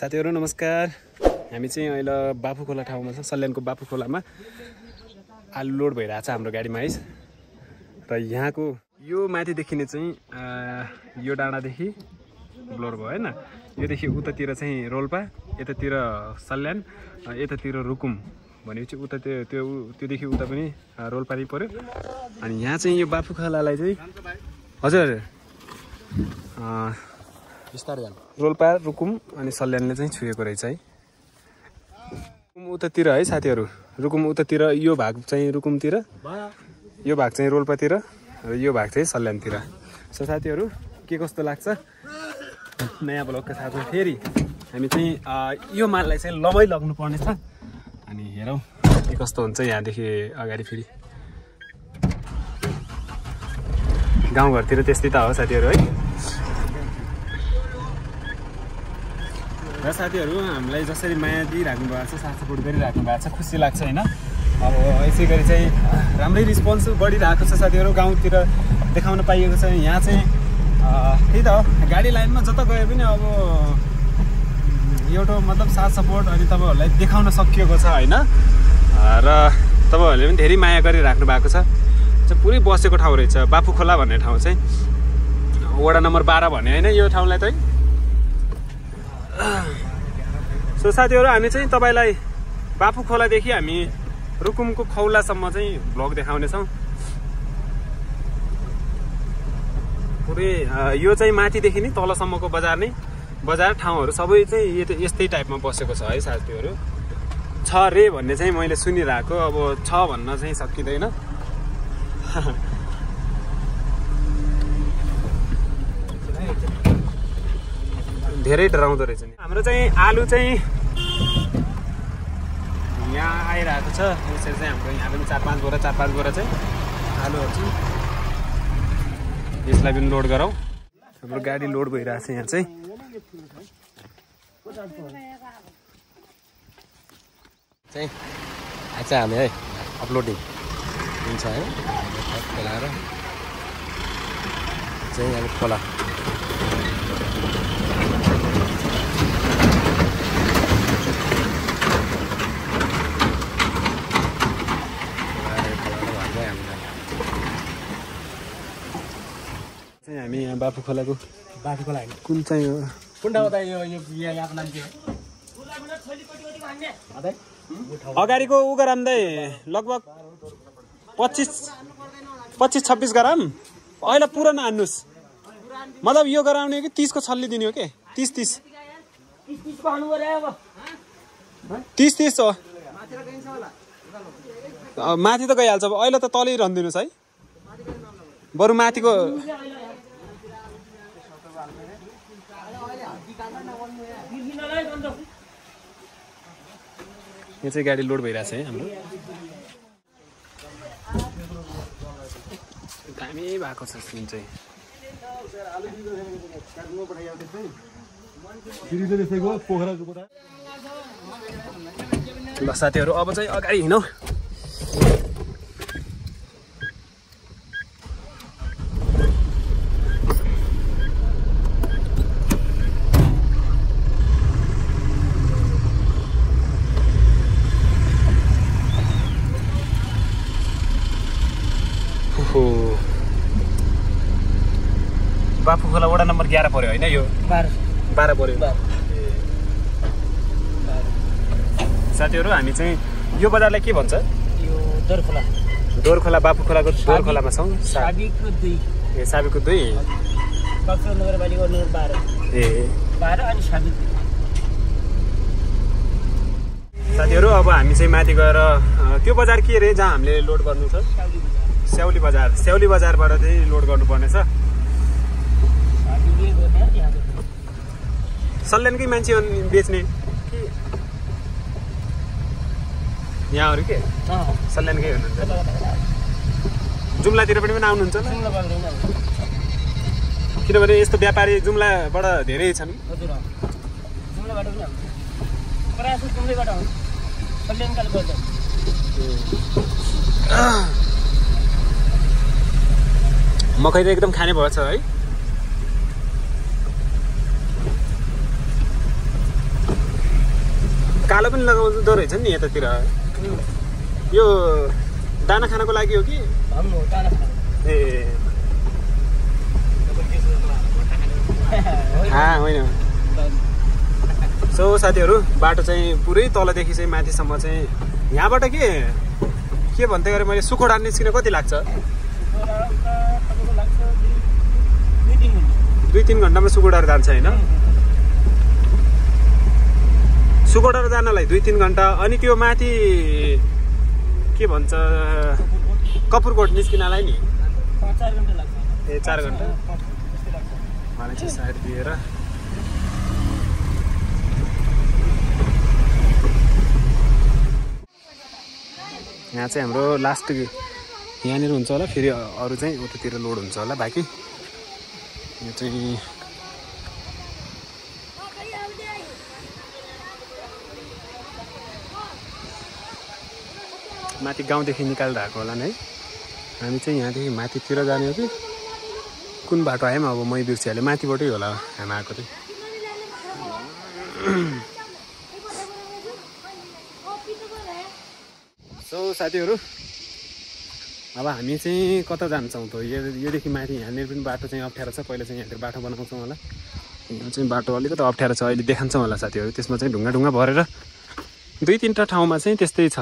साथीहरू नमस्कार। हामी चाहिँ अहिले बाफु खोला ठाउँमा छ सल्यानको बाफु खोलामा। आलु लोड भइरहेको छ हाम्रो गाडीमा है। र यहाँको यो माथि देखिने चाहिँ यो डाँडादेखि ब्लोर भयो होइन। योदेखि उतातिर चाहिँ रोल्पा यतातिर सल्यान यतातिर रुकुम भनेपछि उता त्यो त्यो त्योदेखि उता पनि रोल्पा नै पऱ्यो अनि यहाँ चाहिँ यो बाफु खोलालाई चाहिँ हजुर। बिस्तारै जानु। रोल्पा रुकुम अनि सल्यानले चाहिँ छुएको रहेछ है। रुकुम उतातिर है साथीहरू। रुकुम उतातिर यो भाग चाहिँ रुकुमतिर। यो भाग चाहिँ रोल्पातिर र यो भाग चाहिँ सल्यानतिर। सो साथीहरू के कस्तो लाग्छ? नयाँ ब्लगका साथमा फेरि हामी चाहिँ यो माललाई चाहिँ लमै लग्नु पर्नेछ अनि हेरौँ के कस्तो हुन्छ यहाँदेखि अगाडि फेरि। गाउँघरतिर त्यस्तै त हो साथीहरू है। र साथीहरू हामीलाई जसरी माया दिइराख्नु भएको छ साथ सपोर्ट गरिराख्नु भएको छ खुसी लाग्छ होइन? अब यसै गरी चाहिँ राम्रै रिस्पोन्स बढिरहेको छ साथीहरू गाउँतिर देखाउन पाइएको छ यहाँ चाहिँ त्यही त गाडी लाइनमा जता गए पनि अब एउटा मतलब साथ सपोर्ट अनि तपाईँहरूलाई देखाउन सकिएको छ होइन? र तपाईँहरूले पनि धेरै माया गरिराख्नु भएको छ। पुरै बसेको ठाउँ रहेछ बाफु खोला भन्ने ठाउँ चाहिँ। वडा नम्बर बाह्र भन्ने होइन यो ठाउँलाई चाहिँ सो साथीहरू हामी चाहिँ तपाईँलाई बाफु खोलादेखि हामी रुकुमको खौलासम्म चाहिँ भ्लग देखाउनेछौँ। पुरै यो चाहिँ माथिदेखि नै तलसम्मको बजार नै बजार ठाउँहरू सबै चाहिँ यस्तै टाइपमा बसेको छ है साथीहरू। छ रे भन्ने चाहिँ मैले सुनिरहेको अब छ भन्न चाहिँ सकिँदैन। धेरै डराउँदो रहेछ नि। हाम्रो चाहिँ आलु चाहिँ यहाँ आइरहेको छ। यसरी चाहिँ हाम्रो यहाँ पनि चार पाँच बोरा चार पाँच बोरा चाहिँ आलुहरू चाहिँ यसलाई पनि लोड गरौँ। हाम्रो गाडी लोड भइरहेको छ यहाँ चाहिँ। चाहिँ आज हामी है अपलोडिङ। हुन्छ है। खेलाएर चाहिँ अब खोला खोलाएर खोलाएर भन्छ हामीलाई चाहिँ बाफु खोलाको बाटोको लागि कुन चाहिँ हो? कुन ठाउँ त यो यहाँको नाम के हो? अगाडिको उ ग्राम दाइ लगभग पच्चिस पच्चिस छब्बिस ग्राम? अहिले पुरानो हान्नुहोस् मतलब यो गराउने कि तिसको छल्ली दिने हो कि? तिस तिस। तिस तिस हो। माथि त गइहाल्छ। अब अहिले त तलै रहनिदिनुहोस् है। बरु माथिको यो चाहिँ गाडी लोड भइरहेछ है हाम्रो। दामी भएको छ सिन चाहिँ। ल साथीहरू अब चाहिँ अगाडि हिँडौँ ओहो। बाफु खोला वडा नम्बर एघार पऱ्यो होइन यो? बाह्र पऱ्यो। साथीहरू हामी चाहिँ यो बजारलाई के भन्छ? यो दरखोला। दोहोर खोला बाफु खोलाको दोहोर खोलामा छौँ। सा साबिकको दुई। ए साबीको दुई? कक्सर नगरपालिका नम्बर बाह्र। ए। बाह्र अनि साबिक साथीहरू अब हामी चाहिँ माथि गएर त्यो बजार के अरे जहाँ हामीले लोड गर्नु छ? स्याउली बजार। स्याउली बजारबाट चाहिँ लोड गर्नुपर्नेछ साबिकले गर्ने यहाँ गर्ने सल्यानकै मान्छे बेच्ने। कि? यहाँहरू के? सल्यानकै हुनुहुन्छ। जुम्लातिर पनि आउनुहुन्छ। किनभने यस्तो व्यापारी जुम्लाबाट धेरै छन्। मकै त एकदम खाने भएछ है। कालो पनि लगाउँदो रहेछ नि यतातिर। यो दाना खानको लागि हो कि? ए। हा होइन। सो साथीहरू बाटो चाहिँ पुरै तलदेखि चाहिँ माथिसम्म चाहिँ यहाँबाट के? के भन्दै गरेँ मैले? सुखोडा निस्किन कति लाग्छ? दुई तिन घन्टामा सुखोडार जान्छ होइन? सुखोडार जानलाई दुई तिन घन्टा। अनि त्यो माथि के भन्छ कपुरकोट निस्किनलाई नि? ए चार घन्टा। चाहिँ साइड दिएर। यहाँ चाहिँ हाम्रो लास्ट यहाँनिर हुन्छ होला फेरि अरू चाहिँ उतातिर लोड हुन्छ होला बाँकी। यो चाहिँ माथि गाउँदेखि निकालिरहेको होला नि है। हामी चाहिँ यहाँदेखि माथितिर जाने हो कि? कुन बाटो आयौँ अब मै बिर्सिहालेँ। माथिबाटै होला हामी आएको चाहिँ। सो साथीहरू अब हामी चाहिँ कता जान्छौँ त यो योदेखि माथि यहाँनिर पनि बाटो चाहिँ अप्ठ्यारो छ। पहिला चाहिँ यहाँतिर बाटो बनाउँछौँ होला। यहाँ चाहिँ बाटो अलिकति अप्ठ्यारो छ। अहिले देखान्छौँ होला साथीहरू। त्यसमा चाहिँ ढुङ्गा ढुङ्गा भरेर दुई तिनवटा ठाउँमा चाहिँ त्यस्तै छ।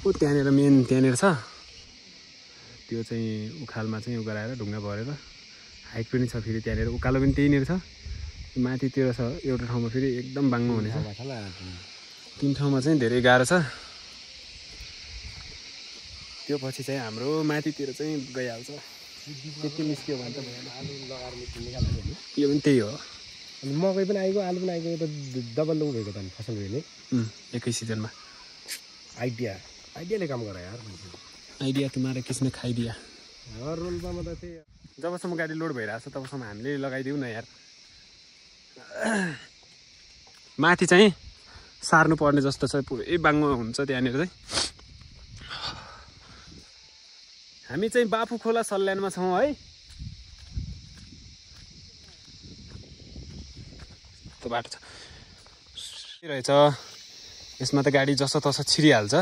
ऊ त्यहाँनिर मेन त्यहाँनिर छ। त्यो चाहिँ उखालमा चाहिँ उ गराएर ढुङ्गा भरेर हाइट पनि छ फेरि त्यहाँनिर। उकालो पनि त्यहीँनिर छ। माथितिर छ एउटा ठाउँमा फेरि एकदम बाङ्गो हुनेछ। तिन ठाउँमा चाहिँ धेरै गाह्रो छ। त्यो पछि चाहिँ हाम्रो माथितिर चाहिँ गइहाल्छ। त्यति निस्क्यो भने त भएन यो पनि त्यही हो। अनि मकै पनि आइगयो आलु पनि आइगयो त डबल लोड भएको त फसल भेले उम्, एकै सिजनमा। आइडिया। आइडियाले काम गर यार आइडिया तुम्हारा किसने खाइदिया हर रोल्पामा त त्यही जबसम्म गाडी लोड भइरहेको छ तबसम्म हामीले लगाइदिउँ न यार। माथि चाहिँ सार्नु पर्ने जस्तो छ पुरै बाङ्गो हुन्छ त्यहाँनिर चाहिँ। हामी चाहिँ बाफु खोला सल्यानमा छौँ है। त्यो बाटो छ। रहेछ यसमा त गाडी जसो तसो छिरिहाल्छ।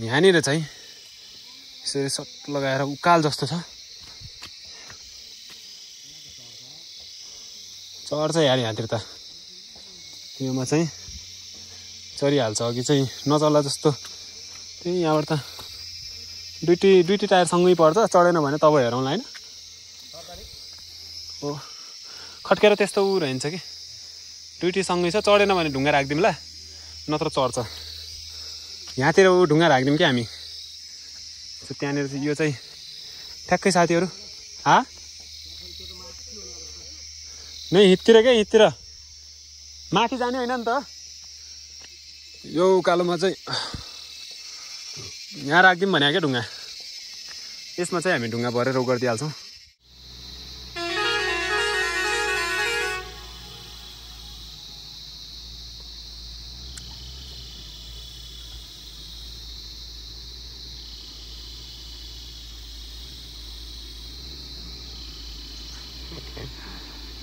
यहाँनिर चाहिँ यसरी सट लगाएर उकाल जस्तो छ। चढ्छ यार यहाँतिर त। योमा चाहिँ चढिहाल्छ अघि चाहिँ नचल्ला जस्तो। त्यही यहाँबाट त दुइटी दुइटी टायर सँगै पर्छ चढेन भने तब हेरौँला होइन। हो। खट्केर त्यस्तो उ रहन्छ कि। दुइटी सँगै छ चढेन भने ढुङ्गा राखिदिउँ ल नत्र चढ्छ। यहाँतिर ऊ ढुङ्गा राखिदिउँ कि हामी। So, त्यहाँनिर चाहिँ यो चाहिँ ठ्याक्कै साथीहरू। हा? नै हिततिर क्या हिततिर। माथि जाने होइन नि त। यो उकालोमा चाहिँ यहाँ राखिदिउँ भने क्या ढुङ्गा। यसमा चाहिँ हामी ढुङ्गा भरेर गरिदिइहाल्छौँ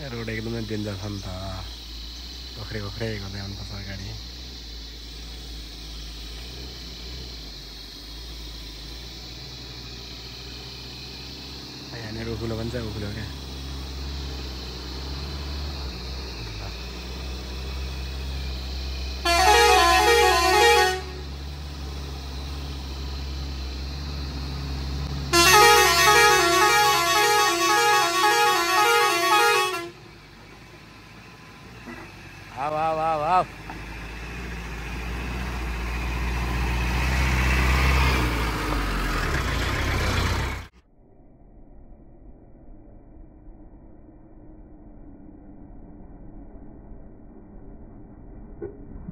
रोड एकदमै डेन्जर छ नि त ओख्रे ओख्रे गर्दै आउनुपर्छ गाडी यहाँनिर उखुलो भन्छ उखुलो क्या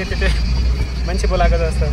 తిట్టితే మంచి పొలాగదు వస్తాం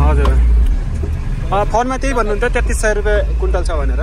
हजुर। फोनमा त्यही भन्नुहुन्छ तेत्तिस सय रुपियाँ कुन्टल छ भनेर।